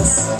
Yes.